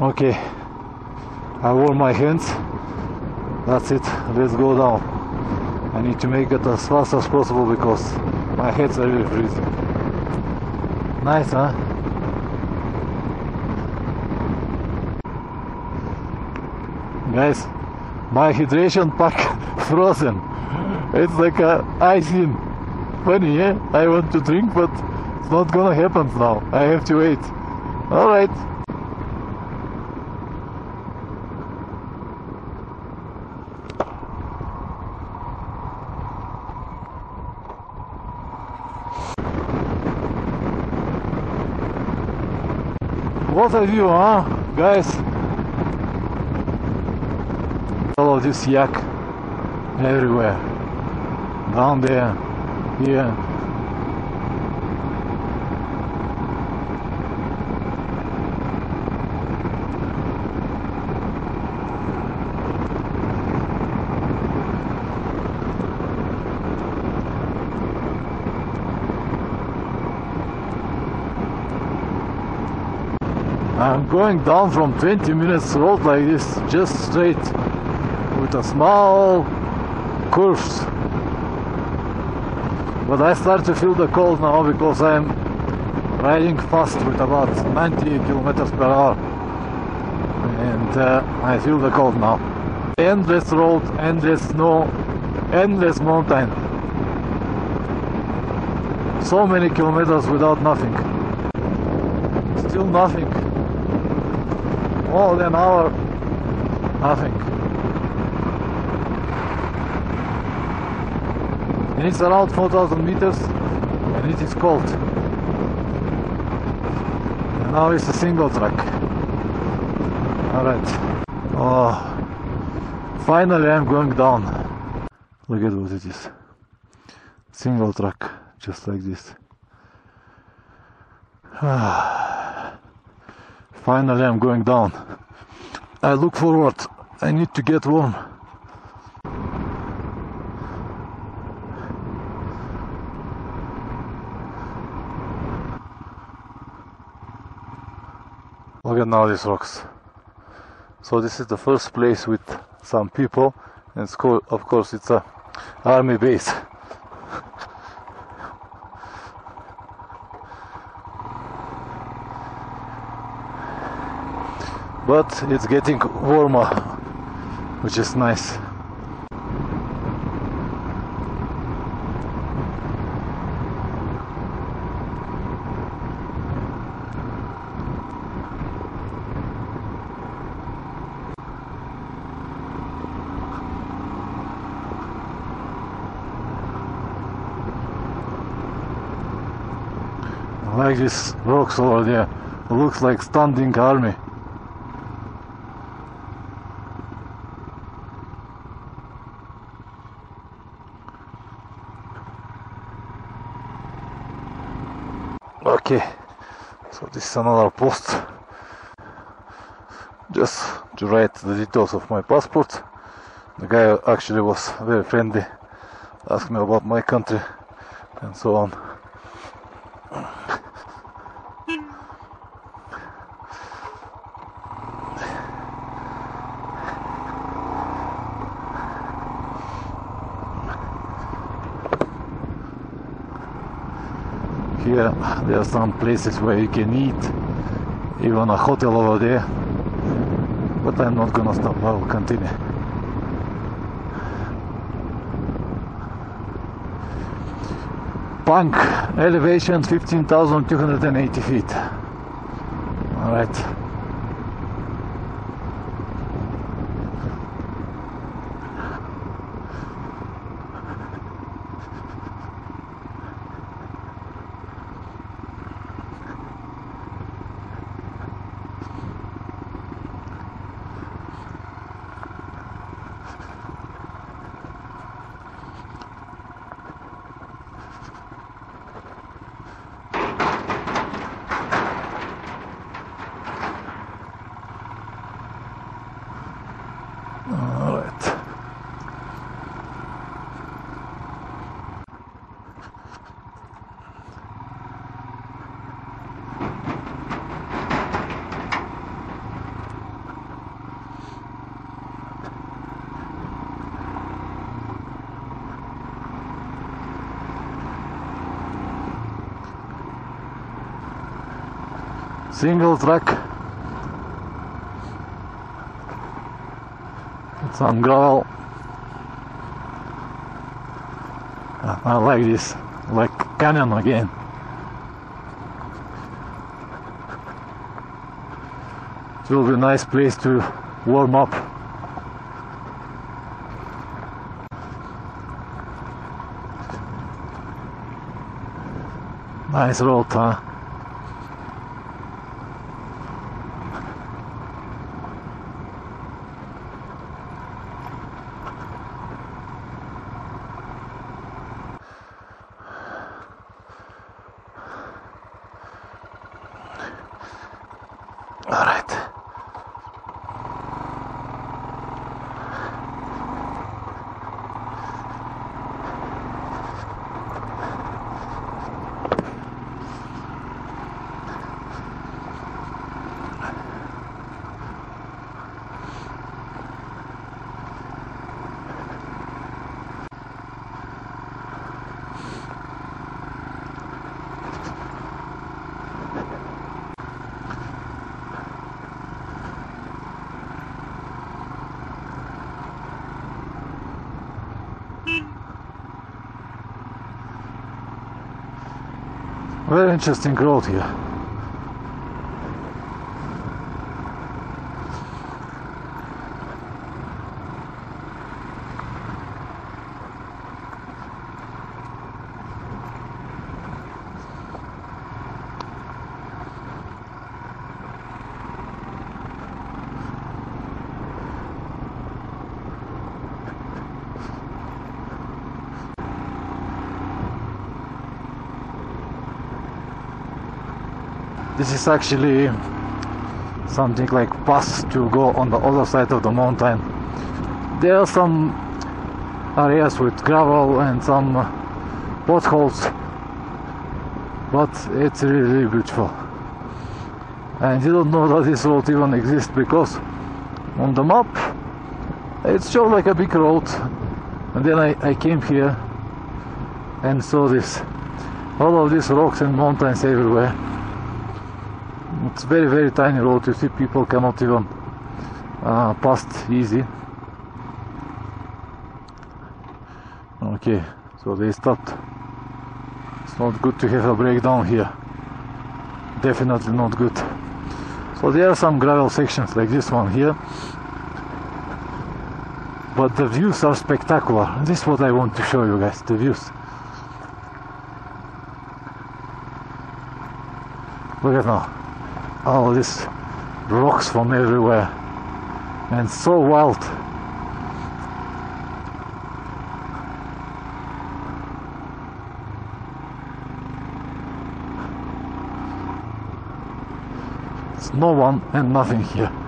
Okay, I warm my hands. That's it. Let's go down. I need to make it as fast as possible because my hands are really freezing. Nice, huh? Guys, my hydration pack frozen. It's like a ice in. Funny, yeah? I want to drink, but it's not gonna happen now. I have to wait. Alright. What a view, huh, guys? All of this yak everywhere. Down there, here. I'm going down from 20 minutes road like this, just straight, with a small curves. But I start to feel the cold now because I'm riding fast with about 90 kilometers per hour. And uh, I feel the cold now. Endless road, endless snow, endless mountain. So many kilometers without nothing. Still nothing more than hour nothing. And it's around 4000 meters and it is cold. And now it's a single track. Alright oh finally I'm going down. Look at what it is. Single track just like this ah. Finally, I'm going down. I look forward. I need to get warm. Look at now these rocks. So this is the first place with some people, and of course it's a army base. But it's getting warmer which is nice. Like these rocks over there. Looks like standing army okay. So this is another post. Just to write the details of my passport. The guy actually was very friendly asked me about my country and so on here there are some places where you can eat even a hotel over there. But I'm not gonna stop. I will continue. Pang elevation 15,280 feet All right. single track On gravel. Ah, I like this, like canyon again. It will be a nice place to warm up. Nice road, huh? Very interesting growth here. This is actually something like pass to go on the other side of the mountain. There are some areas with gravel and some uh, potholes, but it's really, really beautiful. And you don't know that this road even exists because on the map it showed like a big road, and then I, I came here and saw this all of these rocks and mountains everywhere it's very very tiny road. You see people cannot even uh, pass easy. Okay so they stopped. It's not good to have a breakdown here. Definitely not good. So there are some gravel sections like this one here. But the views are spectacular. This is what I want to show you guys the views. Look at now all these rocks from everywhere. And so wild. No one and nothing here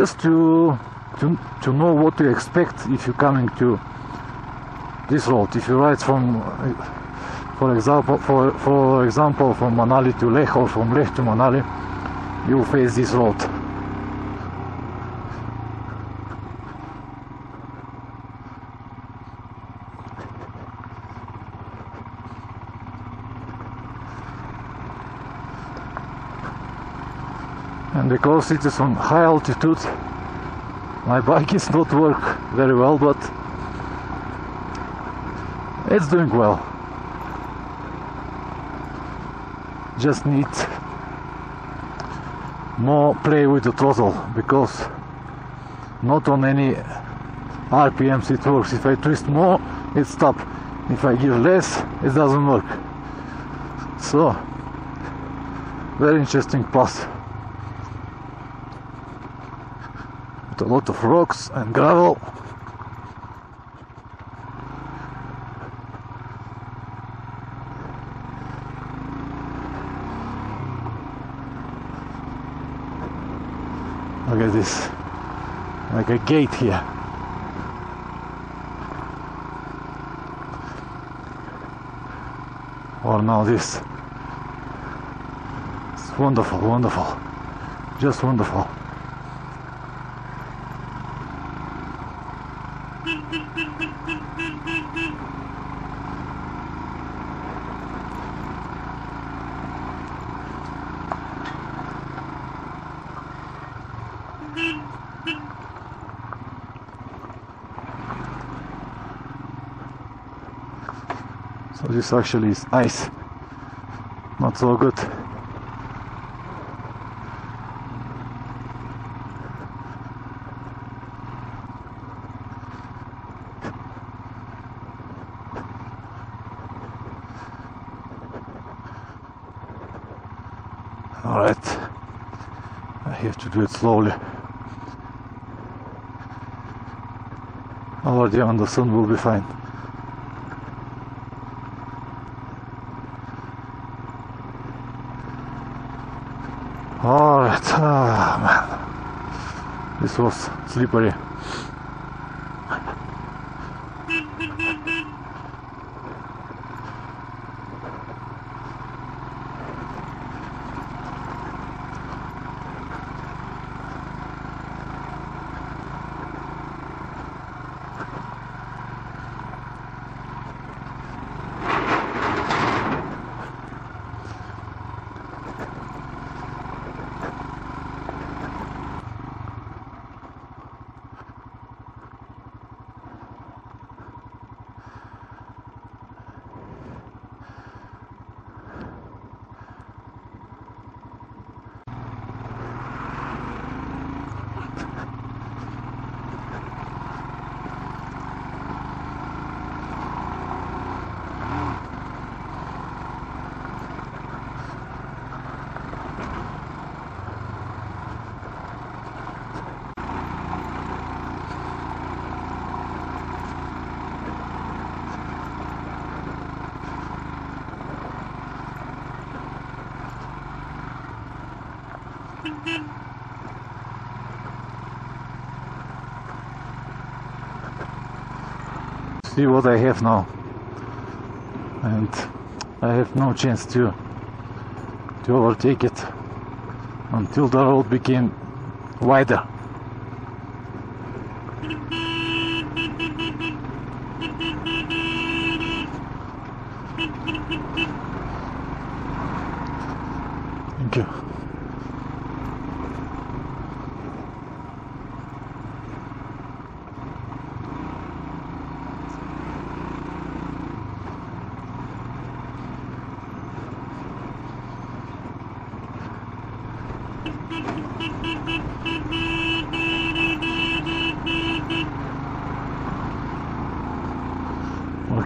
Just to, to to know what to expect if you're coming to this road. If you ride from for example for for example from Manali to Leh or from Leh to Manali, you face this road. Because it is on high altitude. My bike is not work very well but it's doing well. Just need more play with the throttle because not on any RPMs it works. If I twist more it stop. If I give less it doesn't work. So very interesting pass a lot of rocks and gravel. Look at this. Like a gate here. Or now this. It's wonderful wonderful. Just wonderful. So this actually is ice. Not so good. Alright. I have to do it slowly. Already on the sun will be fine. Alright, ah, man. This was slippery. See what I have now. And I have no chance to to overtake it until the road became wider.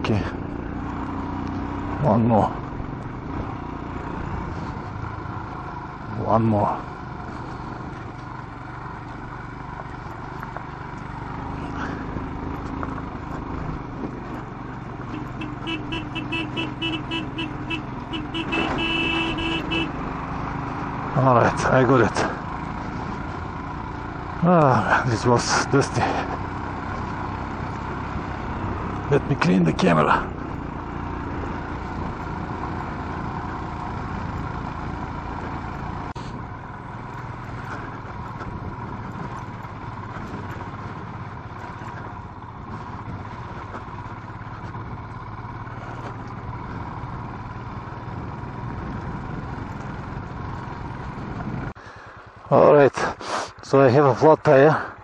Okay. One more. One more. Alright, I got it. This was dusty. Let me clean the camera. Alright, so I have a flat tire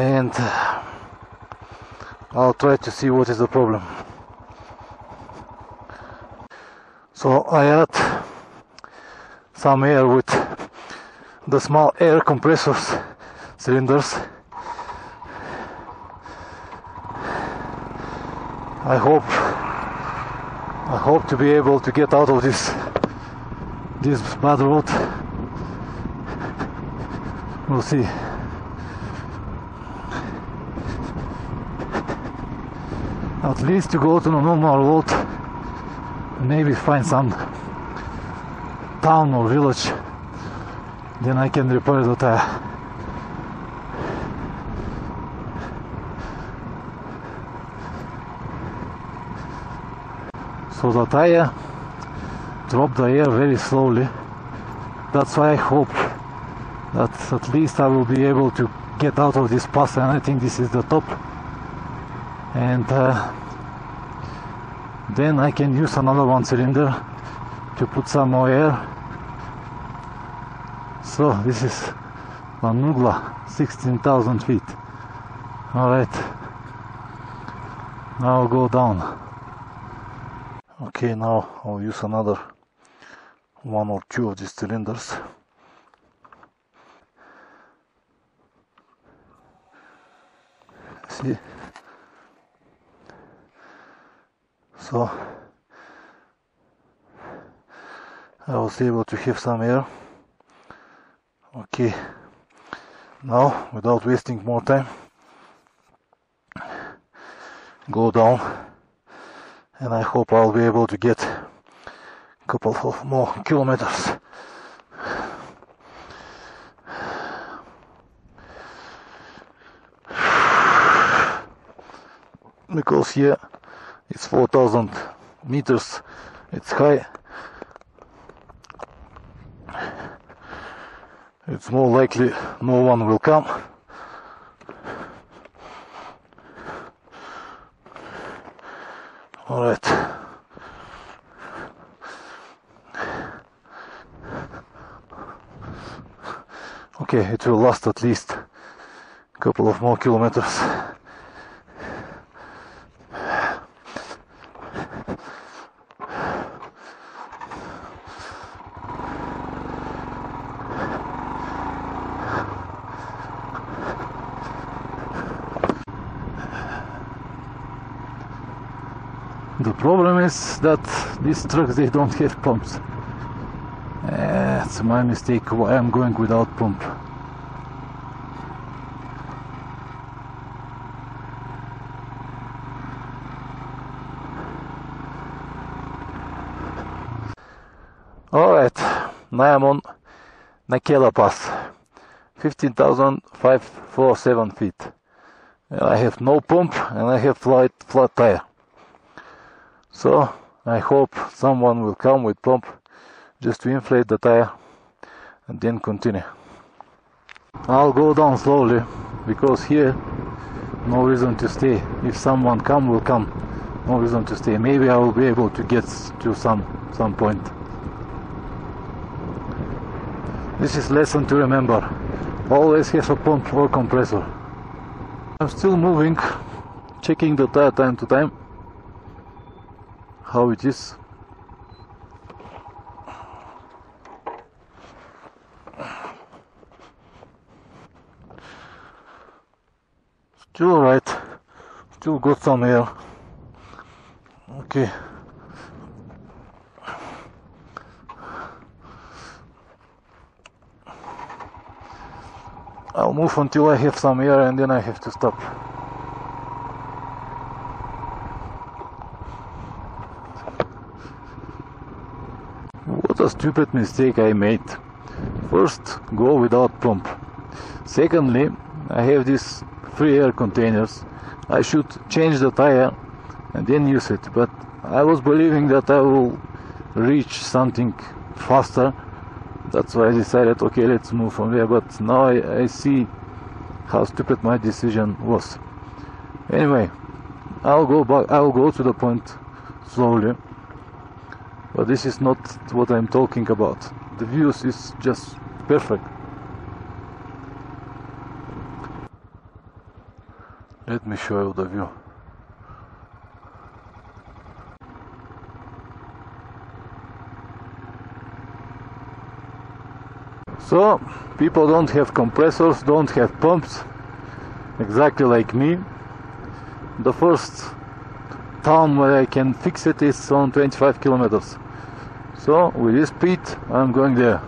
and uh, I'll try to see what is the problem. So I add some air with the small air compressors cylinders. I hope I hope to be able to get out of this this bad road. We'll see. At least to go to a normal road, maybe find some town or village then I can repair the tire. So the tire dropped the air very slowly. That's why I hope that at least I will be able to get out of this pass and I think this is the top and uh, then I can use another one cylinder to put some more air. So this is Manugla 16,000 feet. Alright. Now go down. Okay now I'll use another one or two of these cylinders. See so I was able to have some air. Okay. Now without wasting more time go down and I hope I'll be able to get a couple of more kilometers. Because here it's 4000 meters. It's high. It's more likely no one will come. All right. Okay it will last at least a couple of more kilometers The problem is that these trucks they don't have pumps. Uh, it's my mistake why I'm going without pump. Alright, now I'm on Nakee La Pass, 15,547 feet. I have no pump and I have flat, flat tire. So I hope someone will come with pump just to inflate the tire and then continue. I'll go down slowly because here no reason to stay. If someone come will come, no reason to stay. Maybe I will be able to get to some some point. This is lesson to remember. Always have a pump or compressor. I'm still moving, checking the tire time to time how it is? Still alright. Still got some air. Okay. I'll move until I have some air and then I have to stop What a stupid mistake I made. First, go without pump. Secondly, I have these free air containers. I should change the tire and then use it. But I was believing that I will reach something faster. That's why I decided, okay, let's move from there. But now I, I see how stupid my decision was. Anyway, I'll go back. I'll go to the point slowly but this is not what I'm talking about. The views is just perfect. Let me show you the view. So people don't have compressors don't have pumps exactly like me. The first town where I can fix it is on 25 kilometers. So with this speed I'm going there.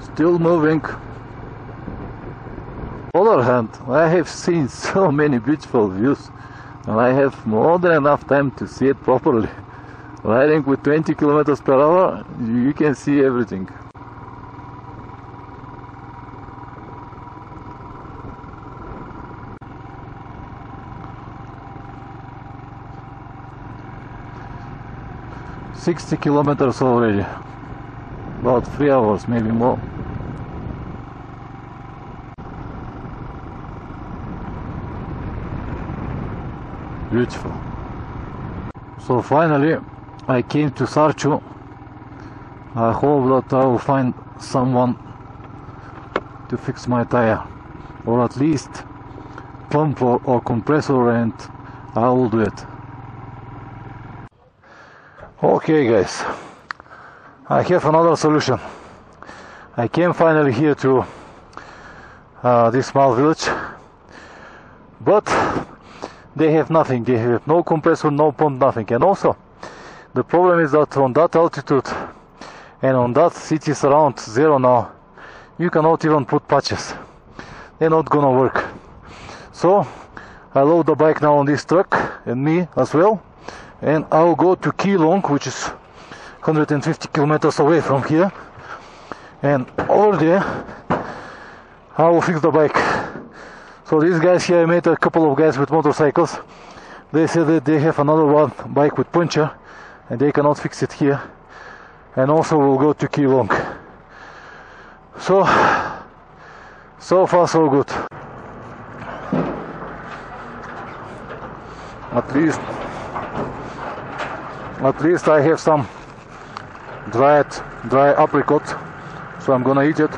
Still moving. On the other hand, I have seen so many beautiful views and I have more than enough time to see it properly. riding with 20 kilometers per hour you can see everything Sixty kilometers already, about three hours, maybe more. Beautiful. So finally, I came to Sarchu. I hope that I will find someone to fix my tire, or at least pump or, or compressor, and I will do it. Okay, guys, I have another solution. I came finally here to uh, this small village, but they have nothing. They have no compressor, no pump, nothing. And also, the problem is that on that altitude and on that cities around zero now, you cannot even put patches. They're not gonna work. So, I load the bike now on this truck and me as well, and I'll go to Keylong, which is 150 kilometers away from here, and over there I will fix the bike. So these guys here, I met a couple of guys with motorcycles. They said that they have another one bike with puncture and they cannot fix it here. And also we'll go to Keylong. So, so far so good. At least, at least I have some dried, dry apricot, so I'm gonna eat it.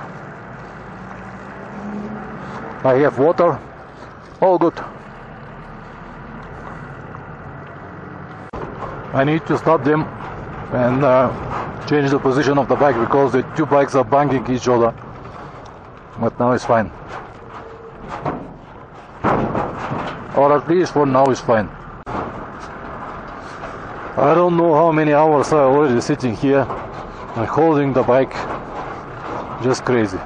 I have water, all good. I need to stop them and uh, change the position of the bike because the two bikes are banging each other. But now it's fine. Or at least for now it's fine. I don't know how many hours I already sitting here and holding the bike. Just crazy.